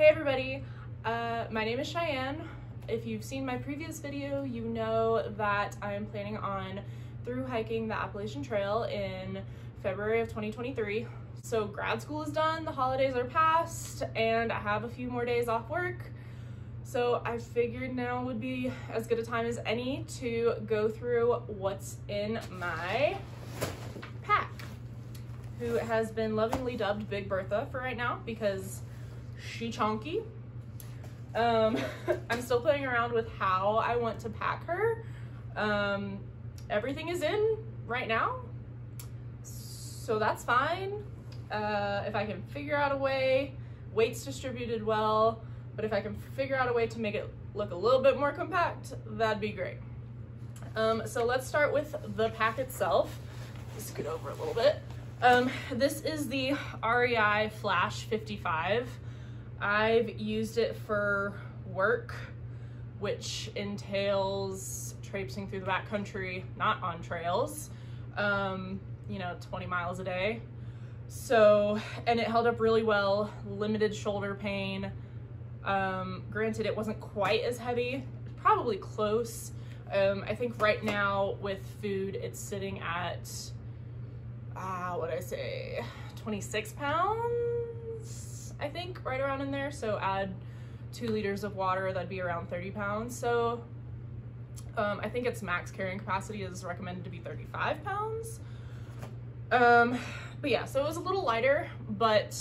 Hey everybody, uh, my name is Cheyenne. If you've seen my previous video, you know that I'm planning on through hiking the Appalachian Trail in February of 2023. So grad school is done, the holidays are past, and I have a few more days off work. So I figured now would be as good a time as any to go through what's in my pack, who has been lovingly dubbed Big Bertha for right now because she chunky. Um, I'm still playing around with how I want to pack her. Um, everything is in right now, so that's fine. Uh, if I can figure out a way, weight's distributed well, but if I can figure out a way to make it look a little bit more compact, that'd be great. Um, so let's start with the pack itself. Scoot over a little bit. Um, this is the REI Flash 55. I've used it for work, which entails traipsing through the backcountry, not on trails, um, you know, 20 miles a day. So, and it held up really well, limited shoulder pain. Um, granted, it wasn't quite as heavy, probably close. Um, I think right now with food, it's sitting at, ah, what I say, 26 pounds, I think, right around in there. So add two liters of water, that'd be around 30 pounds. So um, I think its max carrying capacity is recommended to be 35 pounds. Um, but yeah, so it was a little lighter, but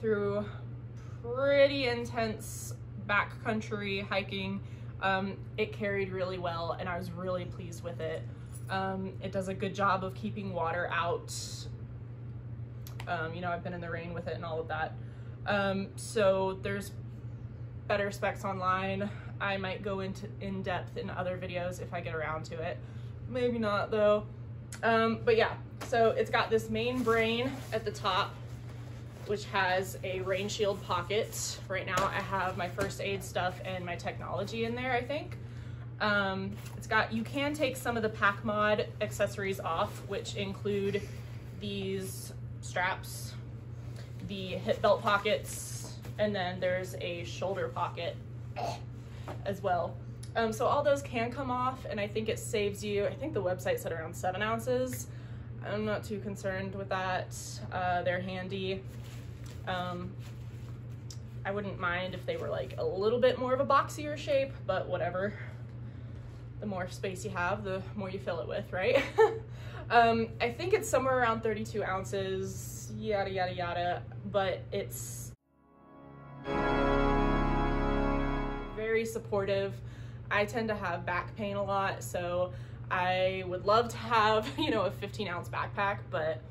through pretty intense backcountry hiking, um, it carried really well and I was really pleased with it. Um, it does a good job of keeping water out. Um, you know, I've been in the rain with it and all of that. Um, so there's better specs online. I might go into in depth in other videos if I get around to it. Maybe not though. Um, but yeah, so it's got this main brain at the top, which has a rain shield pocket. Right now I have my first aid stuff and my technology in there, I think. Um, it's got, you can take some of the pack mod accessories off, which include these straps, the hip belt pockets, and then there's a shoulder pocket as well. Um, so all those can come off and I think it saves you, I think the website said around seven ounces. I'm not too concerned with that. Uh, they're handy. Um, I wouldn't mind if they were like a little bit more of a boxier shape, but whatever. The more space you have, the more you fill it with, right? um, I think it's somewhere around 32 ounces, yada, yada, yada, but it's very supportive. I tend to have back pain a lot, so I would love to have, you know, a 15 ounce backpack, but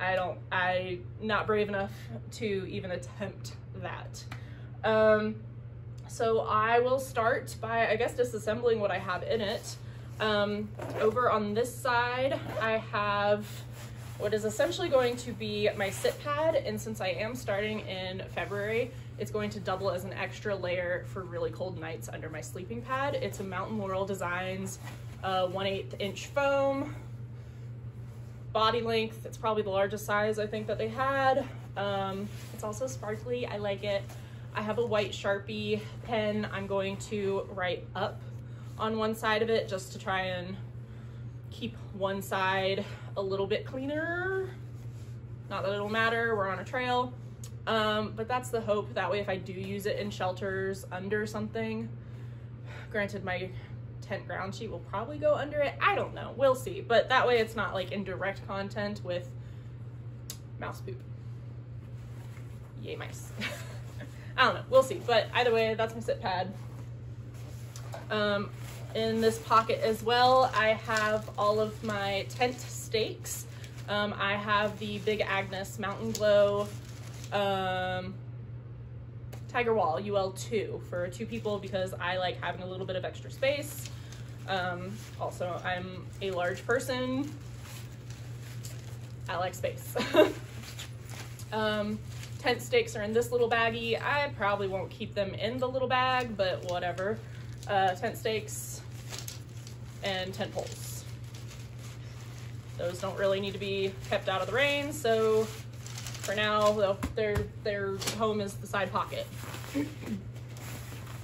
I don't, I'm not brave enough to even attempt that. Um, so I will start by, I guess, disassembling what I have in it. Um, over on this side, I have what is essentially going to be my sit pad. And since I am starting in February, it's going to double as an extra layer for really cold nights under my sleeping pad. It's a Mountain Laurel Designs uh, 1 8 inch foam. Body length, it's probably the largest size I think that they had. Um, it's also sparkly, I like it. I have a white Sharpie pen. I'm going to write up on one side of it just to try and keep one side a little bit cleaner. Not that it'll matter, we're on a trail. Um, but that's the hope. That way if I do use it in shelters under something, granted my tent ground sheet will probably go under it. I don't know, we'll see. But that way it's not like in direct content with mouse poop. Yay mice. I don't know, we'll see. But either way, that's my sit pad. Um, in this pocket as well, I have all of my tent stakes. Um, I have the Big Agnes Mountain Glow um, Tiger Wall UL2 for two people because I like having a little bit of extra space. Um, also, I'm a large person. I like space. um, tent stakes are in this little baggie. I probably won't keep them in the little bag, but whatever. Uh, tent stakes and tent poles. Those don't really need to be kept out of the rain, so For now, their, their home is the side pocket.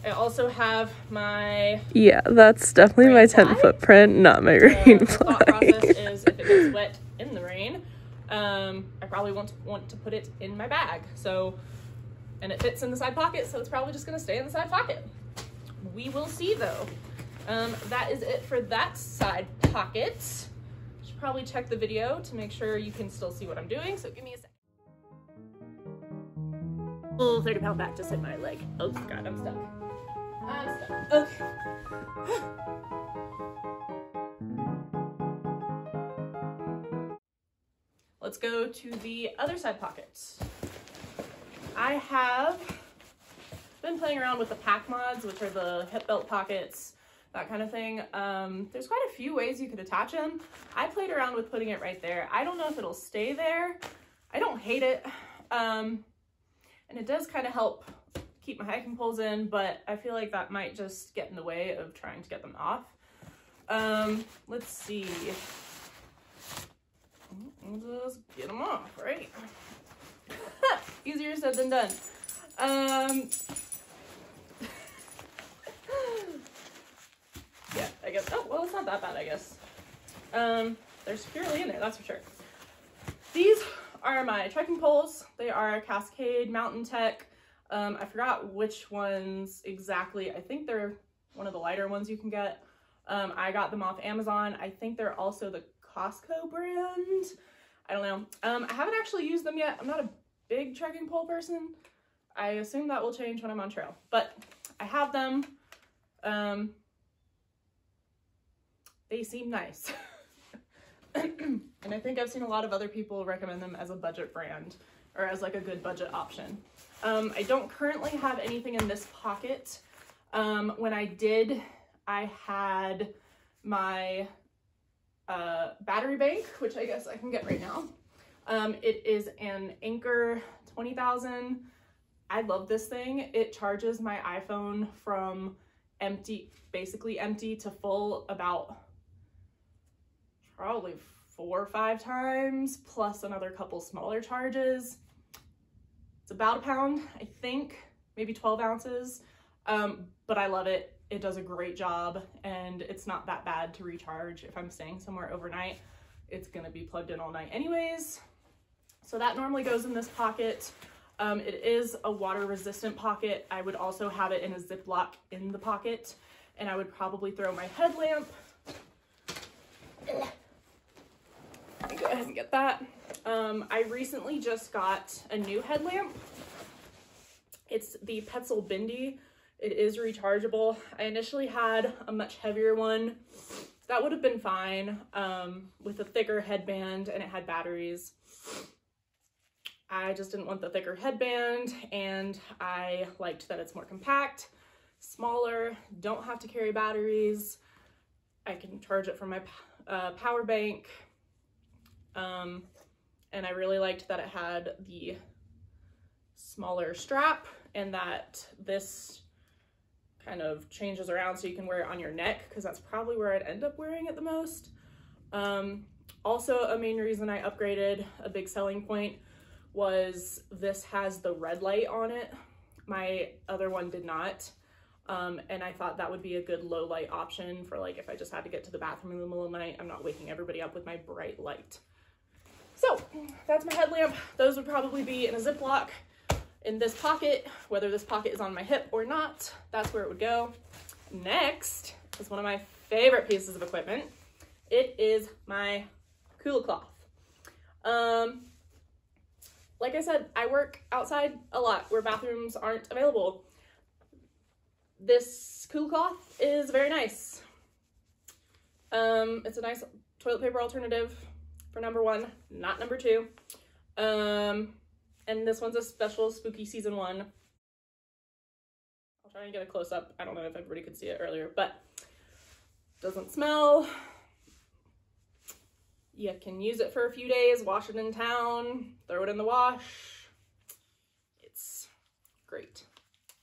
I also have my... Yeah, that's definitely my tent fly. footprint, not my rain uh, fly. thought process is if it gets wet in the rain, um, I probably won't want to put it in my bag. So, and it fits in the side pocket, so it's probably just gonna stay in the side pocket. We will see though. Um, that is it for that side pocket. Should probably check the video to make sure you can still see what I'm doing. So give me a second. Oh, 30 pound back just hit my leg. Oh God, I'm stuck. I'm stuck. Okay. Let's go to the other side pockets. I have been playing around with the pack mods, which are the hip belt pockets, that kind of thing. Um, there's quite a few ways you could attach them. I played around with putting it right there. I don't know if it'll stay there. I don't hate it. Um, and it does kind of help keep my hiking poles in, but I feel like that might just get in the way of trying to get them off. Um, let's see. We'll just get them off, right? Easier said than done. Um, yeah, I guess. Oh, well, it's not that bad, I guess. Um, they're securely in there, that's for sure. These are my trekking poles. They are Cascade Mountain Tech. Um, I forgot which ones exactly. I think they're one of the lighter ones you can get. Um, I got them off Amazon. I think they're also the Costco brand. I don't know. Um, I haven't actually used them yet. I'm not a big trekking pole person. I assume that will change when I'm on trail, but I have them. Um, they seem nice. and I think I've seen a lot of other people recommend them as a budget brand or as like a good budget option. Um, I don't currently have anything in this pocket. Um, when I did, I had my uh, battery bank, which I guess I can get right now. Um, it is an Anker 20,000. I love this thing. It charges my iPhone from empty, basically empty to full about probably four or five times, plus another couple smaller charges. It's about a pound, I think, maybe 12 ounces, um, but I love it. It does a great job and it's not that bad to recharge if I'm staying somewhere overnight. It's gonna be plugged in all night anyways. So that normally goes in this pocket. Um, it is a water resistant pocket. I would also have it in a Ziploc in the pocket and I would probably throw my headlamp go ahead and get that. Um, I recently just got a new headlamp. It's the Petzl Bindi. It is rechargeable. I initially had a much heavier one. That would have been fine um, with a thicker headband and it had batteries. I just didn't want the thicker headband and I liked that it's more compact, smaller, don't have to carry batteries. I can charge it from my uh, power bank um, and I really liked that it had the smaller strap and that this kind of changes around so you can wear it on your neck because that's probably where I'd end up wearing it the most. Um, also, a main reason I upgraded, a big selling point, was this has the red light on it. My other one did not. Um, and I thought that would be a good low light option for like if I just had to get to the bathroom in the middle of the night, I'm not waking everybody up with my bright light. So that's my headlamp. Those would probably be in a Ziploc in this pocket, whether this pocket is on my hip or not, that's where it would go. Next is one of my favorite pieces of equipment. It is my Kula cloth. Um, like I said, I work outside a lot where bathrooms aren't available. This Kula cloth is very nice. Um, it's a nice toilet paper alternative for number one, not number two. Um, and this one's a special spooky season one. I'll try and get a close up. I don't know if everybody could see it earlier, but doesn't smell. You can use it for a few days, wash it in town, throw it in the wash. It's great.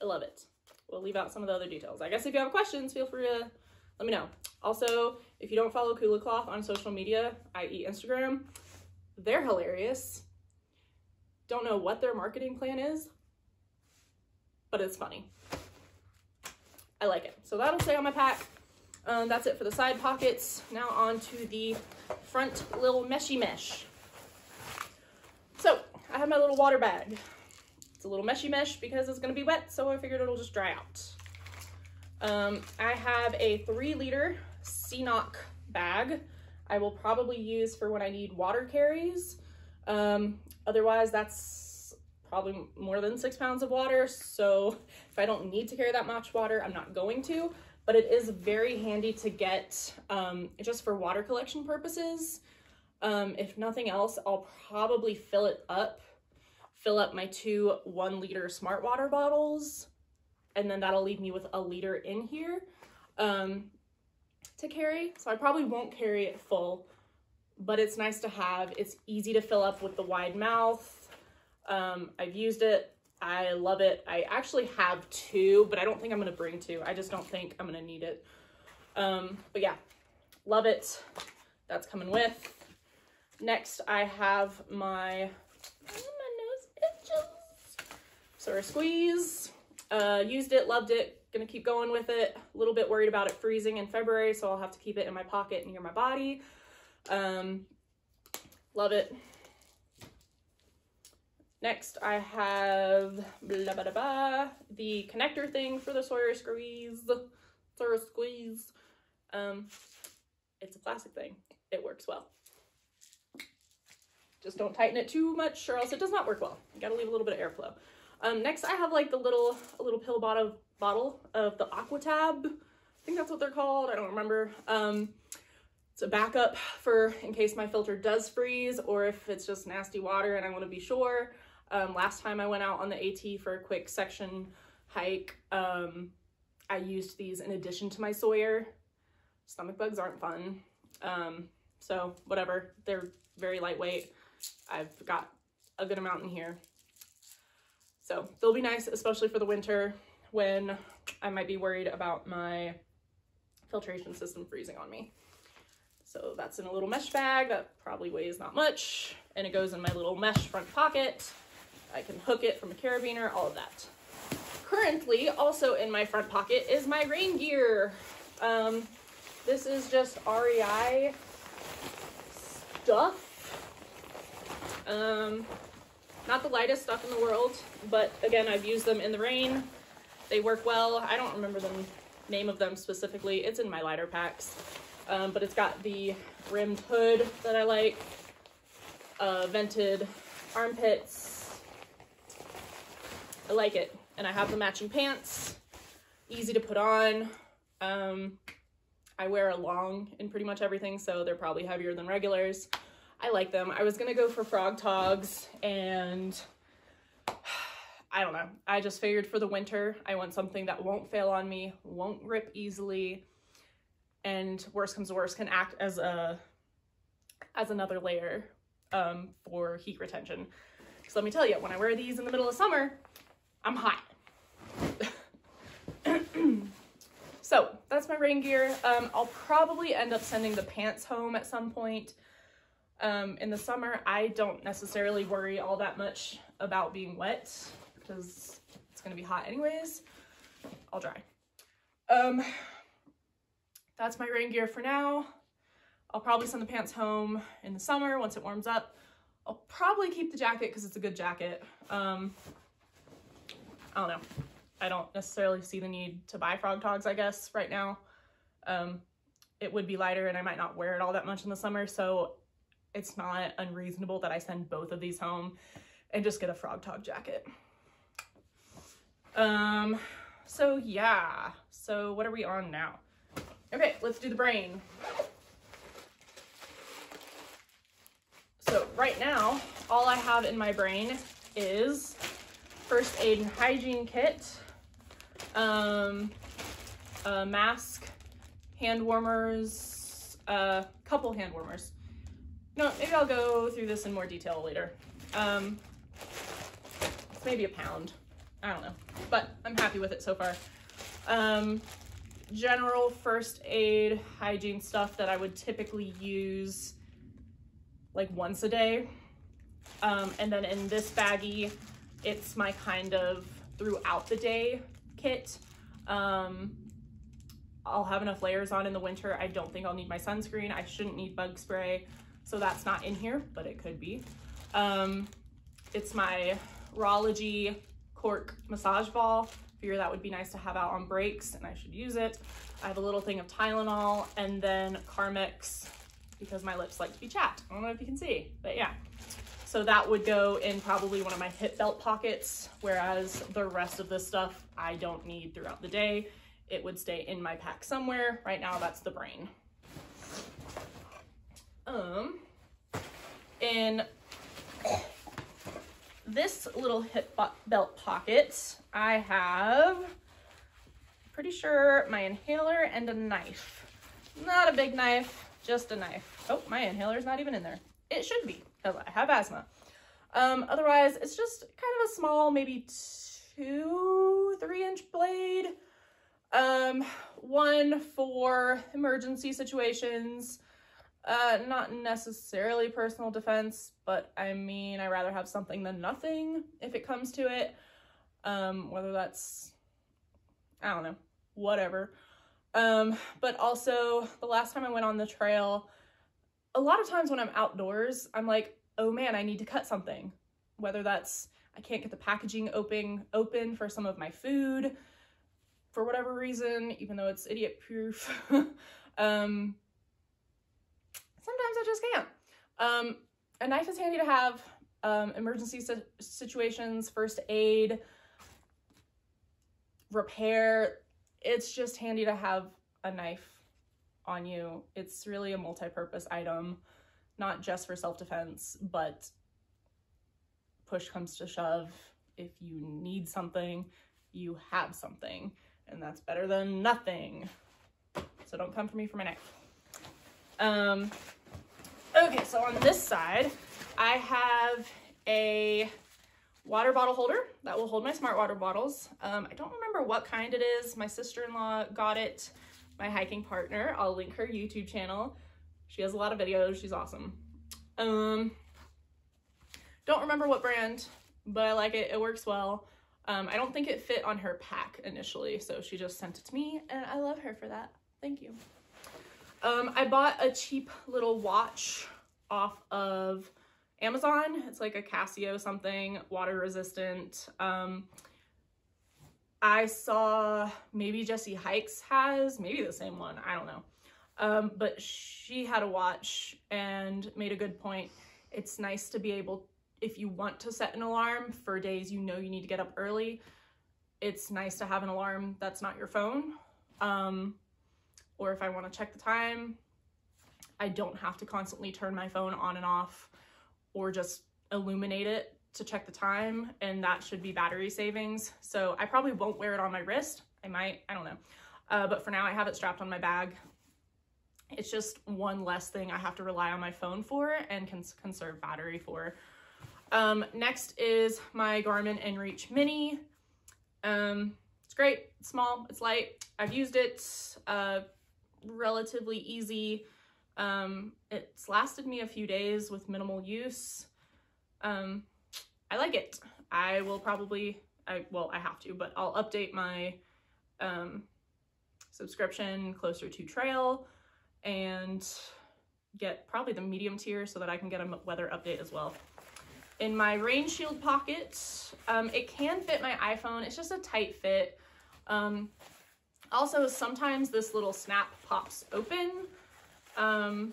I love it. We'll leave out some of the other details. I guess if you have questions, feel free to let me know. Also, if you don't follow Kula Cloth on social media, i.e. Instagram, they're hilarious. Don't know what their marketing plan is, but it's funny. I like it. So that'll stay on my pack. Um, that's it for the side pockets. Now on to the front little meshy mesh. So I have my little water bag. It's a little meshy mesh because it's gonna be wet, so I figured it'll just dry out. Um, I have a three liter CNOC bag. I will probably use for when I need water carries. Um, otherwise that's probably more than six pounds of water. So if I don't need to carry that much water, I'm not going to but it is very handy to get um, just for water collection purposes. Um, if nothing else, I'll probably fill it up, fill up my two one liter smart water bottles, and then that'll leave me with a liter in here um, to carry. So I probably won't carry it full, but it's nice to have. It's easy to fill up with the wide mouth. Um, I've used it I love it. I actually have two, but I don't think I'm going to bring two. I just don't think I'm going to need it. Um, but yeah, love it. That's coming with. Next, I have my, oh, my nose itches. Squeeze. Uh, used it, loved it. Gonna keep going with it. A little bit worried about it freezing in February, so I'll have to keep it in my pocket near my body. Um, love it. Next, I have blah, blah, blah, the connector thing for the Sawyer Squeeze. Sawyer Squeeze. Um, it's a plastic thing. It works well. Just don't tighten it too much or else it does not work well. You gotta leave a little bit of airflow. Um, next, I have like the little a little pill bottle bottle of the Aquatab. I think that's what they're called. I don't remember. Um, it's a backup for in case my filter does freeze or if it's just nasty water and I want to be sure. Um, last time I went out on the AT for a quick section hike, um, I used these in addition to my Sawyer. Stomach bugs aren't fun. Um, so whatever, they're very lightweight. I've got a good amount in here. So they'll be nice, especially for the winter when I might be worried about my filtration system freezing on me. So that's in a little mesh bag that probably weighs not much and it goes in my little mesh front pocket. I can hook it from a carabiner, all of that. Currently, also in my front pocket is my rain gear. Um, this is just REI stuff. Um, not the lightest stuff in the world, but again, I've used them in the rain. They work well. I don't remember the name of them specifically. It's in my lighter packs. Um, but it's got the rimmed hood that I like, uh, vented armpits, I like it. And I have the matching pants, easy to put on. Um, I wear a long in pretty much everything, so they're probably heavier than regulars. I like them. I was gonna go for Frogg Toggs and I don't know. I just figured for the winter, I want something that won't fail on me, won't rip easily, and worst comes to worst can act as a as another layer um, for heat retention. Because let me tell you, when I wear these in the middle of summer, I'm hot. so that's my rain gear. Um, I'll probably end up sending the pants home at some point. Um, in the summer, I don't necessarily worry all that much about being wet because it's gonna be hot anyways. I'll dry. Um, that's my rain gear for now. I'll probably send the pants home in the summer once it warms up. I'll probably keep the jacket because it's a good jacket. Um, I don't know. I don't necessarily see the need to buy Frogg Toggs, I guess, right now. Um, it would be lighter and I might not wear it all that much in the summer, so it's not unreasonable that I send both of these home and just get a Frogg Togg jacket. Um, so yeah, so what are we on now? Okay, let's do the brain. So right now, all I have in my brain is first aid and hygiene kit, um, a mask, hand warmers, a couple hand warmers. No, maybe I'll go through this in more detail later. Um, maybe a pound. I don't know, but I'm happy with it so far. Um, general first aid hygiene stuff that I would typically use like once a day. Um, and then in this baggie, it's my kind of throughout the day kit. Um, I'll have enough layers on in the winter. I don't think I'll need my sunscreen. I shouldn't need bug spray. So that's not in here, but it could be. Um, it's my Rology cork massage ball. Figure that would be nice to have out on breaks and I should use it. I have a little thing of Tylenol and then Carmex because my lips like to be chapped. I don't know if you can see, but yeah. So that would go in probably one of my hip belt pockets, whereas the rest of this stuff I don't need throughout the day. It would stay in my pack somewhere. Right now, that's the brain. Um, in this little hip belt pocket, I have pretty sure my inhaler and a knife. Not a big knife, just a knife. Oh, my inhaler's not even in there. It should be, because I have asthma. Um, otherwise, it's just kind of a small, maybe two, three inch blade. Um, one for emergency situations, uh, not necessarily personal defense, but I mean, I rather have something than nothing if it comes to it. Um, whether that's, I don't know, whatever. Um, but also the last time I went on the trail, a lot of times when I'm outdoors, I'm like, oh man, I need to cut something. Whether that's I can't get the packaging open open for some of my food for whatever reason, even though it's idiot proof. um, Just can't. Um, a knife is handy to have. Um, emergency situations, first aid, repair. It's just handy to have a knife on you. It's really a multi-purpose item, not just for self-defense, but push comes to shove. If you need something, you have something, and that's better than nothing. So don't come for me for my knife. Um, Okay, so on this side, I have a water bottle holder that will hold my smart water bottles. Um, I don't remember what kind it is. My sister-in-law got it, my hiking partner. I'll link her YouTube channel. She has a lot of videos. She's awesome. Um, don't remember what brand, but I like it. It works well. Um, I don't think it fit on her pack initially, so she just sent it to me, and I love her for that. Thank you. Um, I bought a cheap little watch off of Amazon. It's like a Casio something, water resistant. Um, I saw maybe Jessie Hikes has, maybe the same one, I don't know. Um, but she had a watch and made a good point. It's nice to be able, if you want to set an alarm for days you know you need to get up early, it's nice to have an alarm that's not your phone. Um, or if I want to check the time, I don't have to constantly turn my phone on and off or just illuminate it to check the time and that should be battery savings. So I probably won't wear it on my wrist. I might, I don't know. Uh, but for now I have it strapped on my bag. It's just one less thing I have to rely on my phone for and can conserve battery for. Um, next is my Garmin InReach Mini. Um, it's great, it's small, it's light. I've used it, uh, relatively easy. Um, it's lasted me a few days with minimal use. Um, I like it. I will probably, I well, I have to, but I'll update my um, subscription closer to trail and get probably the medium tier so that I can get a weather update as well. In my rain shield pocket, um, it can fit my iPhone. It's just a tight fit. Um, also, sometimes this little snap pops open. Um,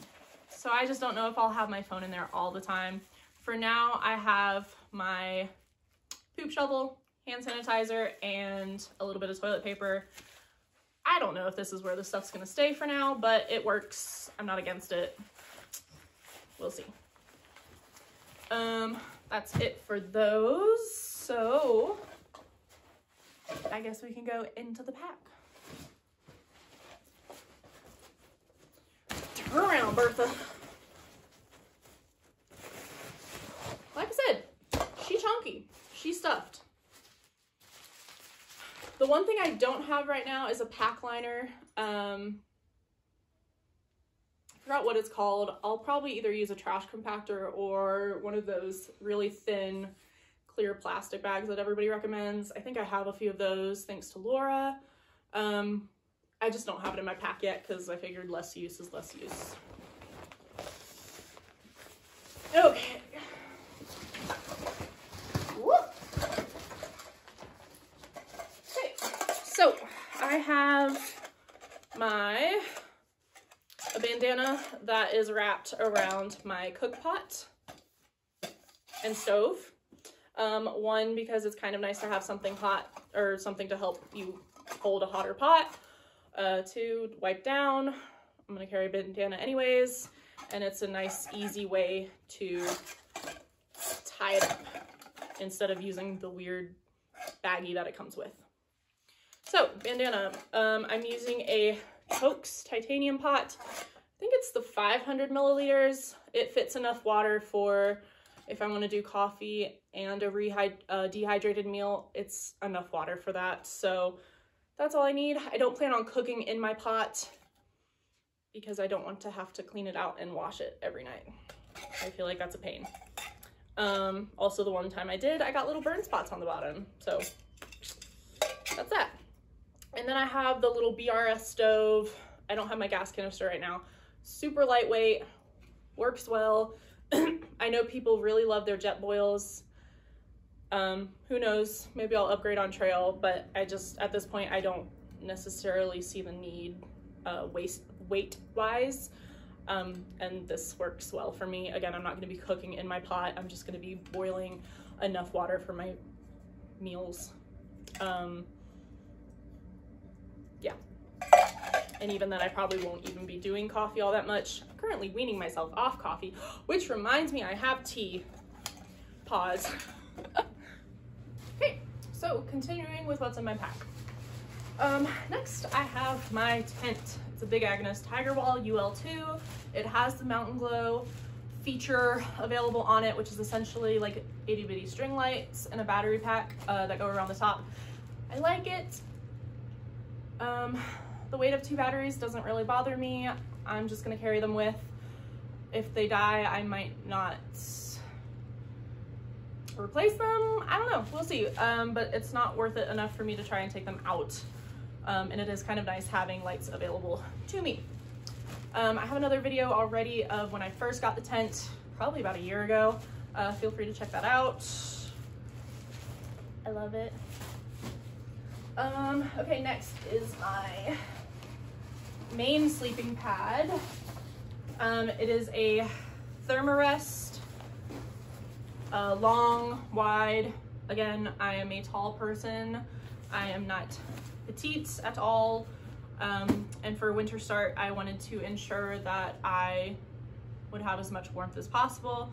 so I just don't know if I'll have my phone in there all the time. For now, I have my poop shovel, hand sanitizer, and a little bit of toilet paper. I don't know if this is where the stuff's gonna stay for now, but it works. I'm not against it. We'll see. Um, that's it for those. So I guess we can go into the pack. Turn around, Bertha. Like I said, she chunky. She stuffed. The one thing I don't have right now is a pack liner. Um, I forgot what it's called. I'll probably either use a trash compactor or one of those really thin clear plastic bags that everybody recommends. I think I have a few of those thanks to Laura. Um, I just don't have it in my pack yet because I figured less use is less use. Okay. Whoop. Okay, so I have my a bandana that is wrapped around my cook pot and stove. Um, one, because it's kind of nice to have something hot or something to help you hold a hotter pot. Uh, two, wipe down. I'm gonna carry a bandana anyways, and it's a nice, easy way to tie it up instead of using the weird baggie that it comes with. So, bandana. Um, I'm using a Toaks titanium pot. I think it's the 500 milliliters. It fits enough water for if I want to do coffee and a uh, dehydrated meal, it's enough water for that. So that's all I need. I don't plan on cooking in my pot because I don't want to have to clean it out and wash it every night. I feel like that's a pain. Um, also the one time I did, I got little burn spots on the bottom. So that's that. And then I have the little BRS stove. I don't have my gas canister right now. Super lightweight, works well. I know people really love their Jetboils. Um, who knows, maybe I'll upgrade on trail, but I just, at this point, I don't necessarily see the need uh, waste, weight wise. Um, and this works well for me. Again, I'm not gonna be cooking in my pot. I'm just gonna be boiling enough water for my meals. Um, yeah. And even then, I probably won't even be doing coffee all that much. I'm currently weaning myself off coffee, which reminds me I have tea. Pause. so continuing with what's in my pack. Um, next, I have my tent. It's a Big Agnes Tiger Wall UL2. It has the Mountain Glow feature available on it, which is essentially like itty bitty string lights and a battery pack uh, that go around the top. I like it. Um, the weight of two batteries doesn't really bother me. I'm just gonna carry them with. If they die, I might not replace them. I don't know, we'll see. Um, but it's not worth it enough for me to try and take them out. Um, and it is kind of nice having lights available to me. Um, I have another video already of when I first got the tent, probably about a year ago. Uh, feel free to check that out. I love it. Um, okay, next is my main sleeping pad. Um, it is a Thermarest, uh, long, wide. Again, I am a tall person. I am not petite at all. Um, and for winter start, I wanted to ensure that I would have as much warmth as possible.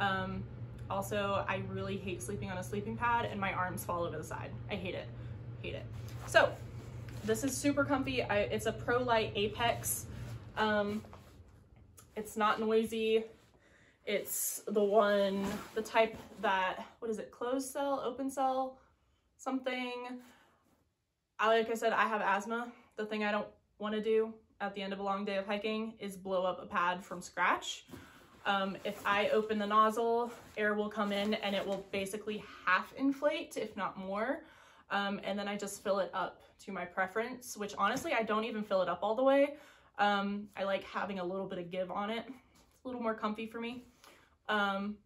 Um, also, I really hate sleeping on a sleeping pad and my arms fall over the side. I hate it, hate it. So this is super comfy. I, it's a ProLite Apex. Um, it's not noisy. It's the one, the type that, what is it, closed cell, open cell, something. I, like I said, I have asthma. The thing I don't want to do at the end of a long day of hiking is blow up a pad from scratch. Um, if I open the nozzle, air will come in and it will basically half inflate, if not more. Um, and then I just fill it up to my preference, which honestly, I don't even fill it up all the way. Um, I like having a little bit of give on it. It's a little more comfy for me. Um,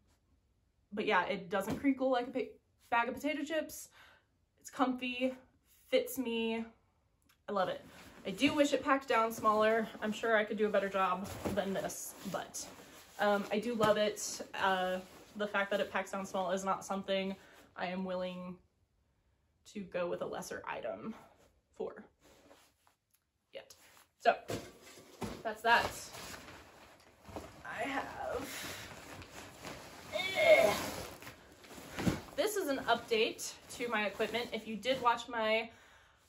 but yeah, it doesn't crinkle like a bag of potato chips. It's comfy, fits me. I love it. I do wish it packed down smaller. I'm sure I could do a better job than this, but um, I do love it. Uh, the fact that it packs down small is not something I am willing to go with a lesser item for yet. So that's that. I have. This is an update to my equipment. If you did watch my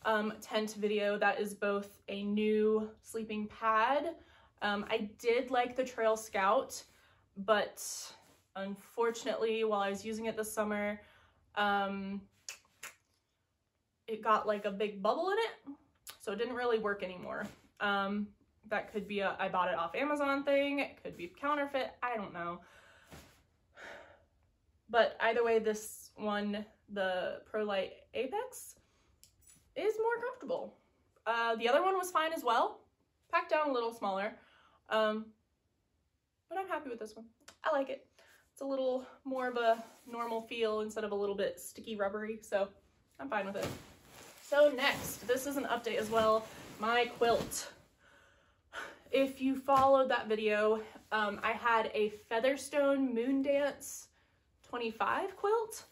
um, tent video, that is both a new sleeping pad. Um, I did like the Trail Scout, but unfortunately, while I was using it this summer, um, it got like a big bubble in it, so it didn't really work anymore. Um, That could be a I bought it off Amazon thing. It could be counterfeit. I don't know. But either way, this one, the ProLite Apex, is more comfortable. Uh, the other one was fine as well. Packed down a little smaller. Um, but I'm happy with this one. I like it. It's a little more of a normal feel instead of a little bit sticky rubbery, so I'm fine with it. So next, this is an update as well, my quilt. If you followed that video, um, I had a Featherstone Moon Dance 25 quilt,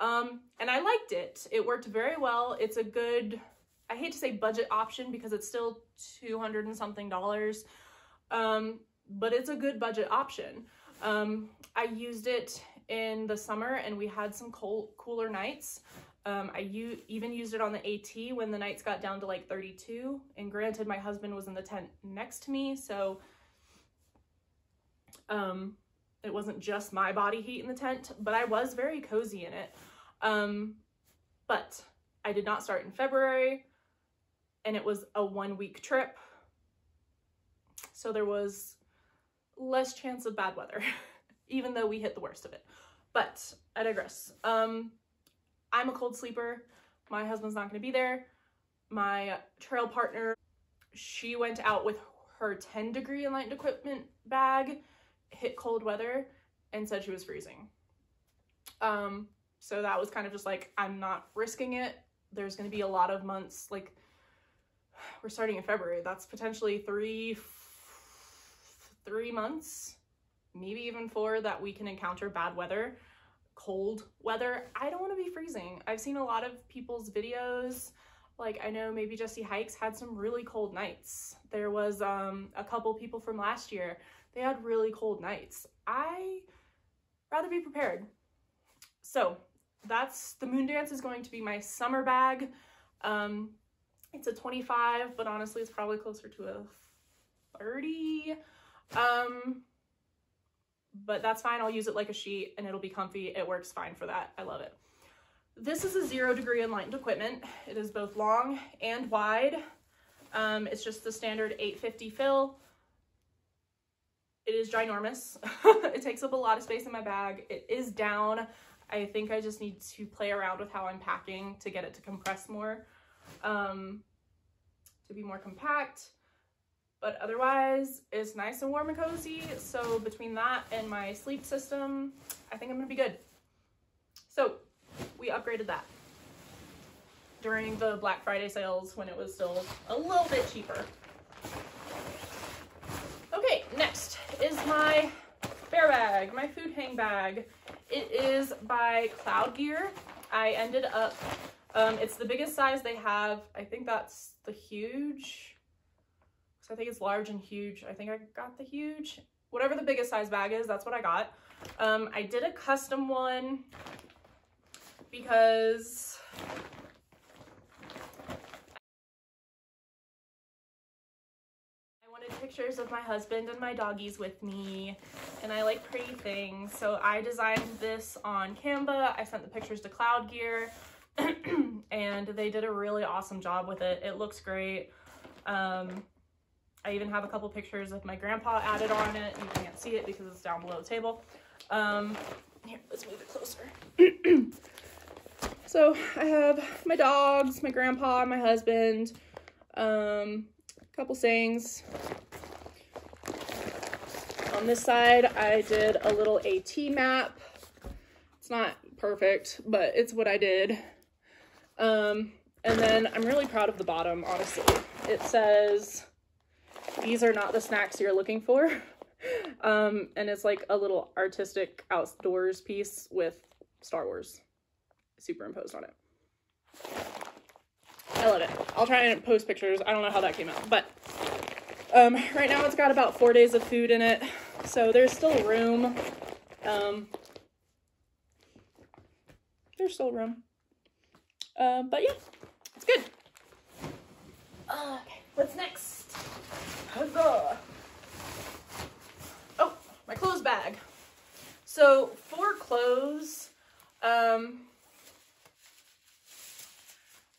um, and I liked it. It worked very well. It's a good, I hate to say budget option because it's still 200 and something dollars, um, but it's a good budget option. Um, I used it in the summer and we had some cold, cooler nights. Um, I even used it on the AT when the nights got down to like 32. And granted, my husband was in the tent next to me, so um, it wasn't just my body heat in the tent, but I was very cozy in it. Um, but I did not start in February, and it was a one week trip. So there was less chance of bad weather, even though we hit the worst of it. But I digress. Um, I'm a cold sleeper. My husband's not to be there. My trail partner, she went out with her 10 degree enlightened equipment bag, hit cold weather, and said she was freezing. Um, so that was kind of just like, I'm not risking it. There's going to be a lot of months, like, we're starting in February. That's potentially three, three months, maybe even four, that we can encounter bad weather cold weather. I don't want to be freezing. I've seen a lot of people's videos. Like I know maybe Jesse Hikes had some really cold nights. There was um, a couple people from last year. They had really cold nights. I rather be prepared. So that's the moon dance is going to be my summer bag. Um, it's a 25, but honestly, it's probably closer to a 30. Um, but that's fine. I'll use it like a sheet and it'll be comfy. It works fine for that. I love it. This is a zero degree enlightened equipment. It is both long and wide. Um, it's just the standard 850 fill. It is ginormous. it takes up a lot of space in my bag. It is down. I think I just need to play around with how I'm packing to get it to compress more, um, to be more compact but otherwise it's nice and warm and cozy. So between that and my sleep system, I think I'm gonna be good. So we upgraded that during the Black Friday sales when it was still a little bit cheaper. Okay, next is my bear bag, my food hang bag. It is by Cloud Gear. I ended up, um, it's the biggest size they have. I think that's the huge So I think it's large and huge. I think I got the huge. Whatever the biggest size bag is, that's what I got. Um, I did a custom one because I wanted pictures of my husband and my doggies with me and I like pretty things. So I designed this on Canva. I sent the pictures to Cloud Gear and they did a really awesome job with it. It looks great. Um, I even have a couple pictures of my grandpa added on it. You can't see it because it's down below the table. Um, here, let's move it closer. so I have my dogs, my grandpa, my husband, um, a couple sayings. On this side, I did a little AT map. It's not perfect, but it's what I did. Um, and then I'm really proud of the bottom, honestly. It says, these are not the snacks you're looking for. Um, and it's like a little artistic outdoors piece with Star Wars superimposed on it. I love it. I'll try and post pictures. I don't know how that came out, but um, right now it's got about four days of food in it, so there's still room. Um, there's still room. Uh, but yeah, it's good. Uh, okay, what's next? Huzzah! Oh, my clothes bag. So for clothes, um,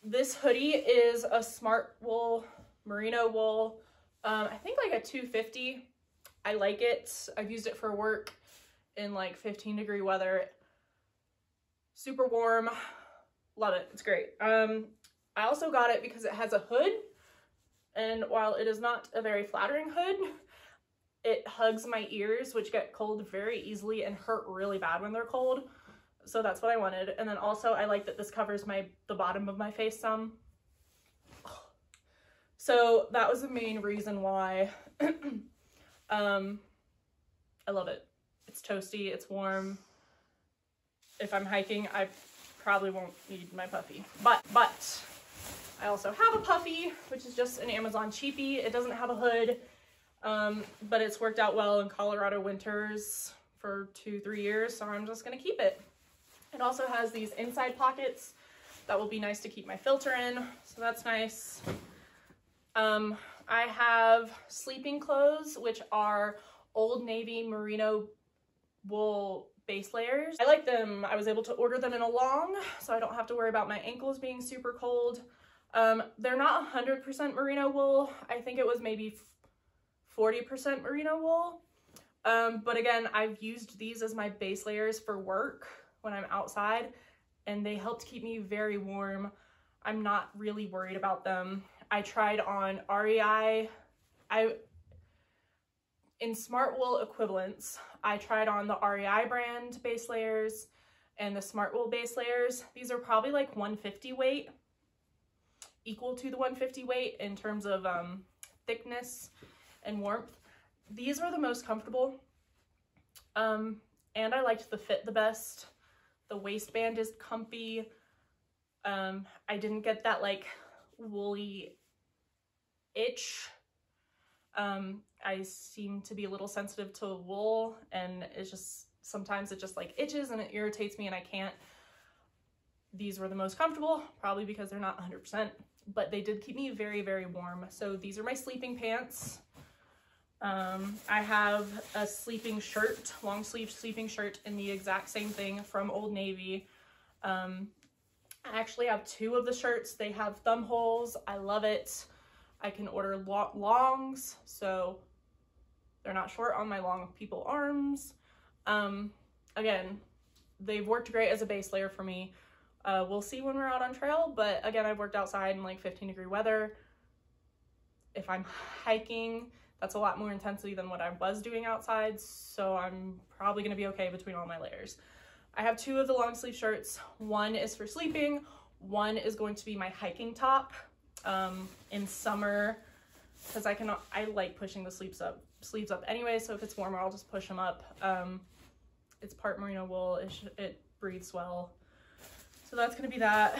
this hoodie is a smart wool, merino wool Um, I think like a 250. I like it. I've used it for work in like 15 degree weather. Super warm. Love it. It's great. Um, I also got it because it has a hood. And while it is not a very flattering hood, it hugs my ears, which get cold very easily and hurt really bad when they're cold. So that's what I wanted. And then also I like that this covers my the bottom of my face some. So that was the main reason why um, I love it. It's toasty, it's warm. If I'm hiking, I probably won't need my puffy. But, but, I also have a puffy, which is just an Amazon cheapie. It doesn't have a hood, um, but it's worked out well in Colorado winters for two, three years, so I'm just gonna keep it. It also has these inside pockets that will be nice to keep my filter in, so that's nice. Um, I have sleeping clothes, which are Old Navy merino wool base layers. I like them. I was able to order them in a long, so I don't have to worry about my ankles being super cold. Um, they're not 100% merino wool. I think it was maybe 40% merino wool. Um, but again, I've used these as my base layers for work when I'm outside, and they helped keep me very warm. I'm not really worried about them. I tried on REI. I in Smartwool equivalents, I tried on the REI brand base layers and the Smartwool base layers. These are probably like 150 weight, equal to the 150 weight in terms of um, thickness and warmth. These were the most comfortable. Um, and I liked the fit the best. The waistband is comfy. Um, I didn't get that like woolly itch. Um, I seem to be a little sensitive to wool and it's just, sometimes it just like itches and it irritates me and I can't. These were the most comfortable, probably because they're not 100%, but they did keep me very, very warm. So these are my sleeping pants. Um, I have a sleeping shirt, long sleeve sleeping shirt in the exact same thing from Old Navy. Um, I actually have two of the shirts. They have thumb holes. I love it. I can order lo longs, so they're not short on my long people arms. Um, again, they've worked great as a base layer for me. Uh, we'll see when we're out on trail, but again, I've worked outside in like 15 degree weather. If I'm hiking, that's a lot more intensity than what I was doing outside, so I'm probably gonna be okay between all my layers. I have two of the long sleeve shirts. One is for sleeping, one is going to be my hiking top. Um, in summer because I can I like pushing the sleeves up sleeves up anyway so if it's warmer I'll just push them up. Um, it's part merino wool. It, it breathes well. So that's gonna be that.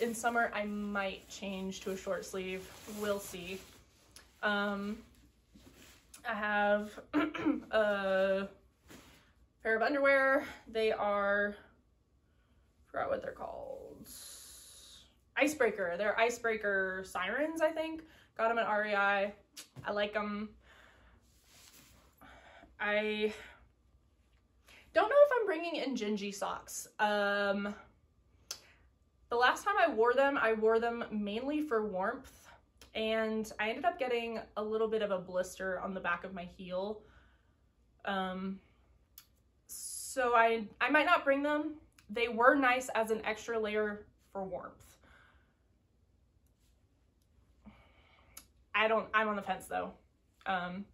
In summer I might change to a short sleeve. We'll see. Um, I have a pair of underwear they are I forgot what they're called Icebreaker. They're Icebreaker Sirens, I think. Got them at REI. I like them. I don't know if I'm bringing Injinji socks. Um, the last time I wore them, I wore them mainly for warmth and I ended up getting a little bit of a blister on the back of my heel. Um, so I, I might not bring them. They were nice as an extra layer for warmth. I don't, I'm on the fence though. Um,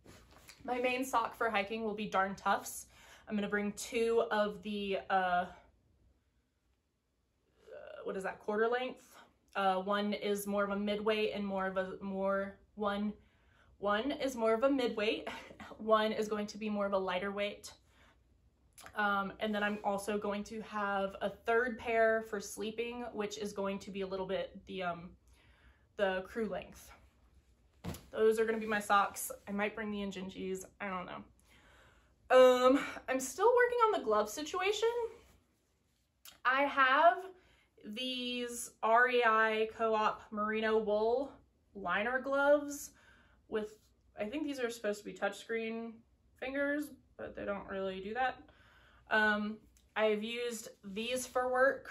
my main sock for hiking will be Darn Toughs. I'm gonna bring two of the, uh, uh, what is that, quarter length. Uh, one is more of a midweight and more of a, more, one, one is more of a midweight. one is going to be more of a lighter weight. Um, and then I'm also going to have a third pair for sleeping, which is going to be a little bit the, um, the crew length. Those are gonna be my socks. I might bring the Injinjis, I don't know. Um, I'm still working on the glove situation. I have these REI Co-op Merino Wool liner gloves with, I think these are supposed to be touchscreen fingers, but they don't really do that. Um, I've used these for work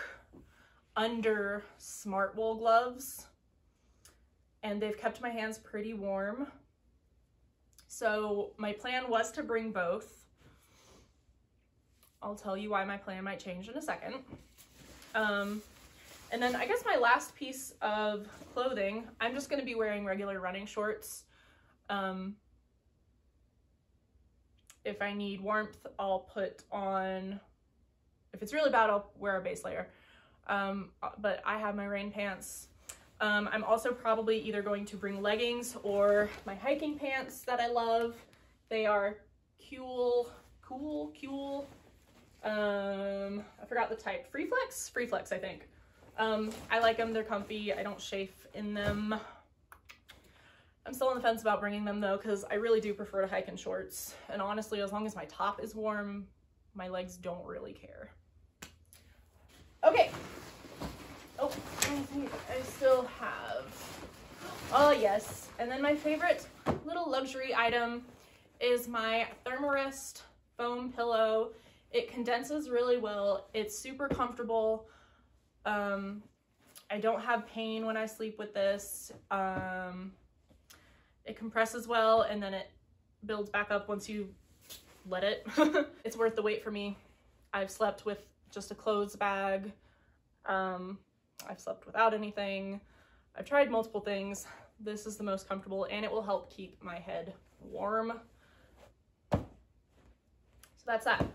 under Smartwool gloves and they've kept my hands pretty warm. So my plan was to bring both. I'll tell you why my plan might change in a second. Um, and then I guess my last piece of clothing, I'm just going to be wearing regular running shorts. Um, if I need warmth, I'll put on, if it's really bad, I'll wear a base layer. Um, but I have my rain pants. Um, I'm also probably either going to bring leggings or my hiking pants that I love. They are cool, cool, cool. Um, I forgot the type. Free Flex? Free Flex, I think. Um, I like them. They're comfy. I don't chafe in them. I'm still on the fence about bringing them though because I really do prefer to hike in shorts. And honestly, as long as my top is warm, my legs don't really care. Okay. Oh, I think I still have. Oh yes. And then my favorite little luxury item is my Thermarest foam pillow. It condenses really well. It's super comfortable. Um, I don't have pain when I sleep with this. Um, it compresses well and then it builds back up once you let it. it's worth the wait for me. I've slept with just a clothes bag. Um, I've slept without anything. I've tried multiple things. This is the most comfortable and it will help keep my head warm. So that's that.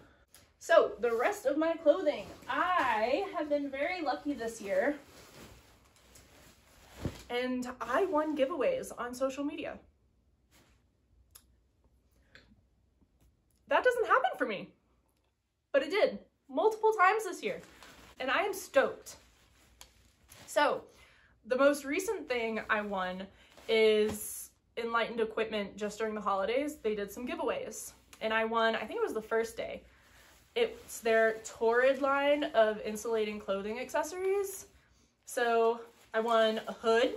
So the rest of my clothing, I have been very lucky this year and I won giveaways on social media. That doesn't happen for me, but it did multiple times this year, and I am stoked. So, the most recent thing I won is Enlightened Equipment just during the holidays. They did some giveaways, and I won, I think it was the first day. It's their Torrid line of insulating clothing accessories. So I won a hood,